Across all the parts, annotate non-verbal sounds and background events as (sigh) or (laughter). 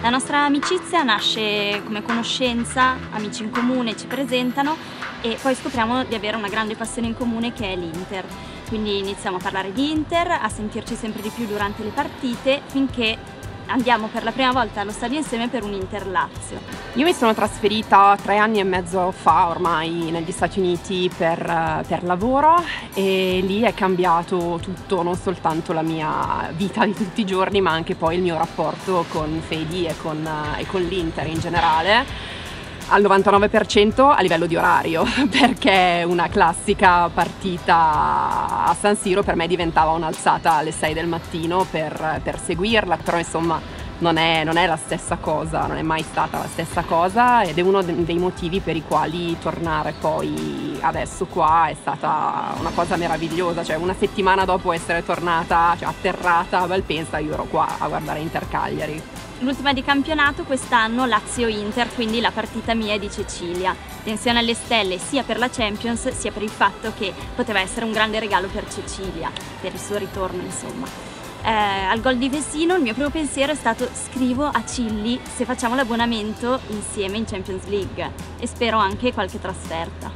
La nostra amicizia nasce come conoscenza, amici in comune ci presentano e poi scopriamo di avere una grande passione in comune che è l'Inter. Quindi iniziamo a parlare di Inter, a sentirci sempre di più durante le partite finché andiamo per la prima volta allo stadio insieme per un Inter-Lazio. Io mi sono trasferita tre anni e mezzo fa ormai negli Stati Uniti per, per, lavoro e lì è cambiato tutto, non soltanto la mia vita di tutti i giorni ma anche poi il mio rapporto con Fedi e con, e con l'Inter in generale al 99% a livello di orario, (laughs) perché una classica partita a San Siro per me diventava un'alzata alle 6 del mattino per, per seguirla, però insomma non è, non è, la stessa cosa, non è mai stata la stessa cosa ed è uno dei motivi per i quali tornare poi adesso qua è stata una cosa meravigliosa, cioè una settimana dopo essere tornata, cioè atterrata a Valpensa io ero qua a guardare Inter Cagliari l'ultima di campionato quest'anno Lazio-Inter, quindi la partita mia è di Cecilia. Tensione alle stelle sia per la Champions sia per il fatto che poteva essere un grande regalo per Cecilia, per il suo ritorno insomma. Eh, al gol di Vessino il mio primo pensiero è stato scrivo a Cilli se facciamo l'abbonamento insieme in Champions League e spero anche qualche trasferta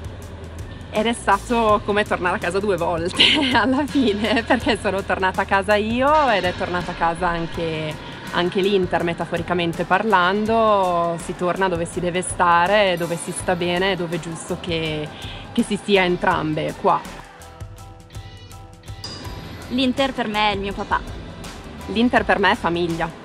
ed è stato come tornare a casa due volte (laughs) alla fine perché sono tornata a casa io ed è tornata a casa anche anche l'Inter metaforicamente parlando si torna dove si deve stare, dove si sta bene, dove è giusto che, che si sia entrambe qua. L'Inter per me è il mio papà. L'Inter per me è famiglia.